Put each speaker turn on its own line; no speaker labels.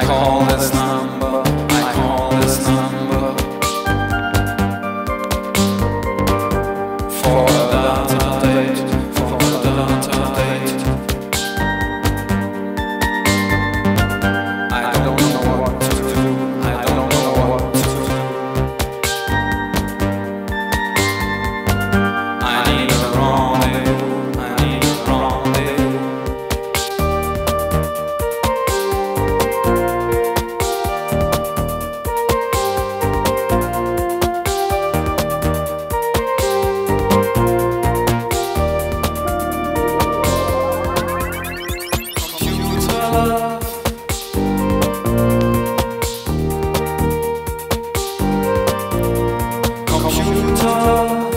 I call Islam. só.